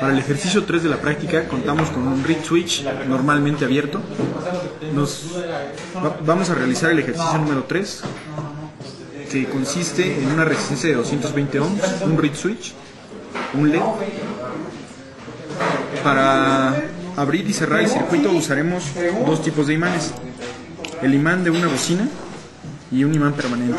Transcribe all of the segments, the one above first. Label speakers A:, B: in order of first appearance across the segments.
A: Para el ejercicio 3 de la práctica contamos con un reed switch normalmente abierto. Nos, va- vamos a realizar el ejercicio número 3 que consiste en una resistencia de 220 ohms, un reed switch, un LED. Para abrir y cerrar el circuito usaremos dos tipos de imanes. El imán de una bocina y un imán permanente.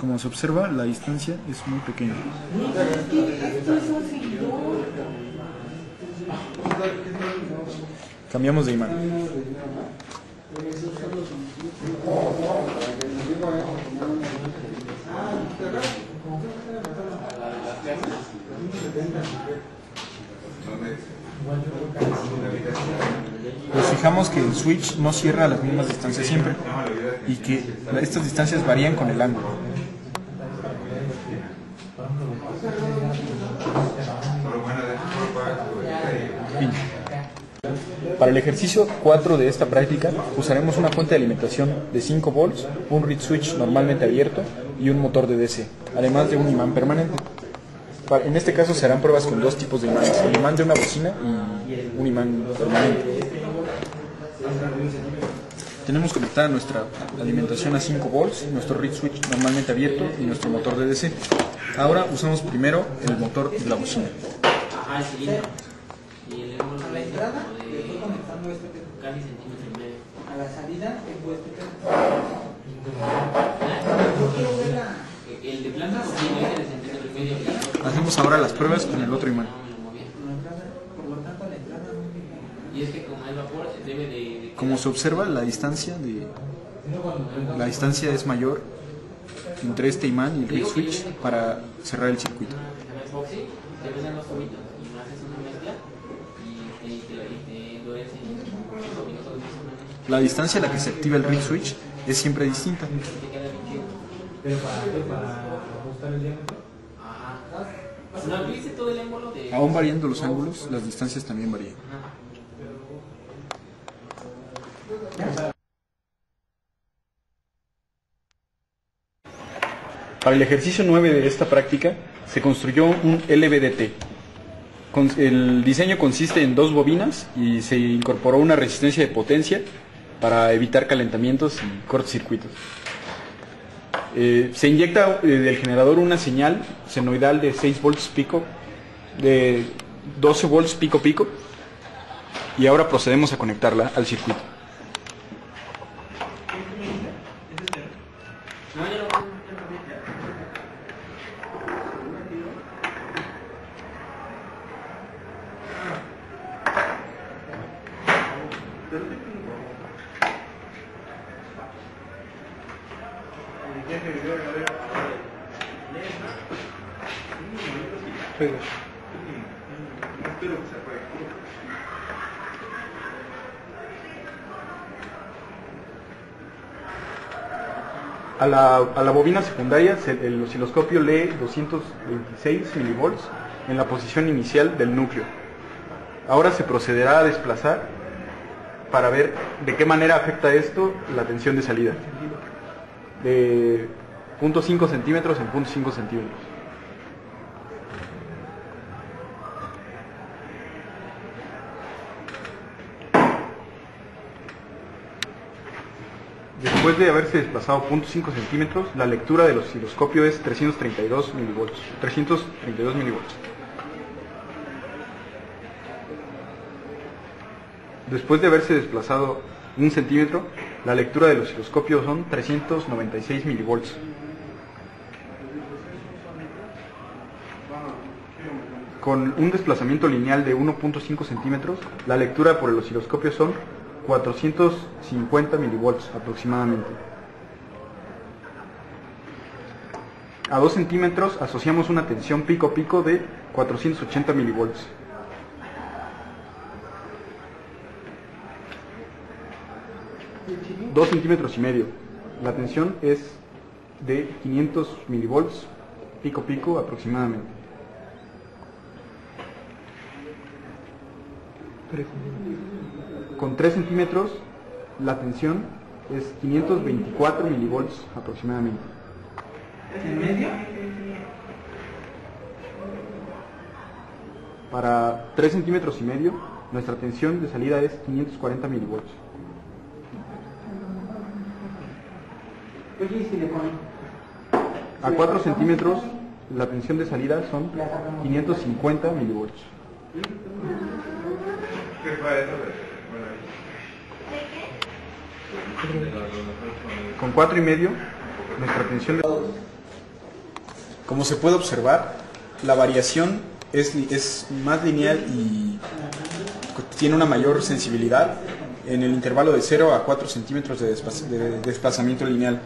A: Como se observa, la distancia es muy pequeña. Cambiamos de imán. Nos fijamos que el switch no cierra a las mismas distancias siempre y que estas distancias varían con el ángulo. Para el ejercicio 4 de esta práctica usaremos una fuente de alimentación de 5 volts, un reed switch normalmente abierto y un motor de DC, además de un imán permanente. En este caso se harán pruebas con dos tipos de imanes, el imán de una bocina y un imán permanente. Tenemos conectada nuestra alimentación a 5 volts, nuestro reed switch normalmente abierto y nuestro motor de DC. Ahora usamos primero el motor de la bocina.
B: A la entrada le estoy conectando este terminal.
C: casi centímetro y medio.
B: A la salida tengo este.
C: El de planta centímetro y medio.
A: Hacemos ahora las pruebas con el otro imán.
C: no me lo movía.
B: la entrada, por lo tanto a la entrada no me...
C: Y es que como hay vapor, debe de. de
A: Como se observa, la distancia de la distancia es mayor entre este imán y el reed switch para cerrar el circuito. La distancia a la que se activa el reed switch es siempre distinta. Aún variando los ángulos, las distancias también varían. Para el ejercicio 9 de esta práctica se construyó un LVDT. El diseño consiste en dos bobinas y se incorporó una resistencia de potencia para evitar calentamientos y cortocircuitos. Eh, se inyecta eh, del generador una señal senoidal de 6 volts pico, de 12 volts pico pico, y ahora procedemos a conectarla al circuito.
C: 对的。嗯，对了，才会。
A: A la, a la bobina secundaria se- el osciloscopio lee 226 milivolts en la posición inicial del núcleo. Ahora se procederá a desplazar para ver de qué manera afecta esto la tensión de salida. De 0.5 centímetros en 0.5 centímetros. Después de haberse desplazado 0.5 centímetros, la lectura del osciloscopio es 332 milivolts. 332 milivolts. Después de haberse desplazado un centímetro, la lectura del osciloscopio son 396 milivolts. Con un desplazamiento lineal de 1.5 centímetros, la lectura por el osciloscopio son 450 milivolts aproximadamente. A 2 centímetros asociamos una tensión pico-pico de 480 milivolts. 2 centímetros y medio. La tensión es de 500 milivolts, pico pico aproximadamente. Con 3 centímetros, la tensión es 524 milivolts aproximadamente.
B: ¿En medio?
A: Para 3 centímetros y medio, nuestra tensión de salida es 540 milivolts. A 4 centímetros, la tensión de salida son 550 milivolts. Con 4 y medio, nuestra tensión de... Como se puede observar, la variación es, es más lineal y tiene una mayor sensibilidad en el intervalo de 0 a 4 centímetros de, desplaz- de desplazamiento lineal.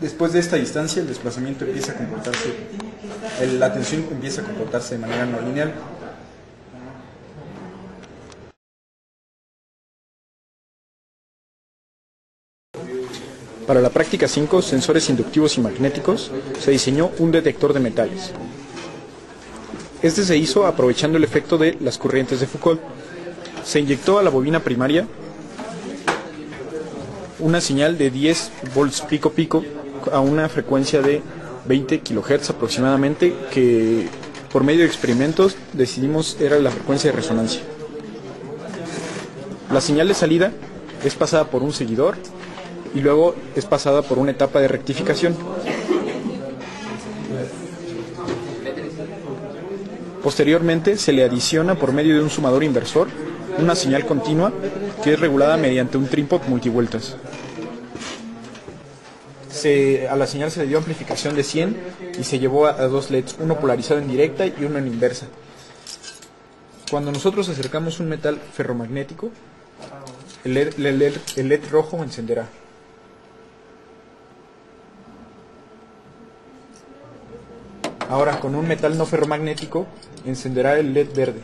A: Después de esta distancia, el desplazamiento empieza a comportarse, la tensión empieza a comportarse de manera no lineal. Para la práctica 5, sensores inductivos y magnéticos, se diseñó un detector de metales. Este se hizo aprovechando el efecto de las corrientes de Foucault. Se inyectó a la bobina primaria una señal de 10 volts pico pico a una frecuencia de 20 kHz aproximadamente que por medio de experimentos decidimos era la frecuencia de resonancia. La señal de salida es pasada por un seguidor y luego es pasada por una etapa de rectificación. Posteriormente se le adiciona por medio de un sumador inversor una señal continua que es regulada mediante un tripod multivueltas. A la señal se le dio amplificación de 100 y se llevó a, dos LEDs, uno polarizado en directa y uno en inversa. Cuando nosotros acercamos un metal ferromagnético, el LED, el LED rojo encenderá. Ahora, con un metal no ferromagnético, encenderá el LED verde.